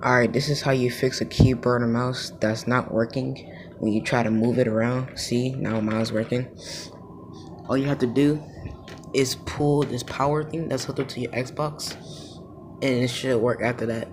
Alright, this is how you fix a keyboard or mouse that's not working when you try to move it around. See, now mine's working. All you have to do is pull this power thing that's hooked up to your Xbox and it should work after that.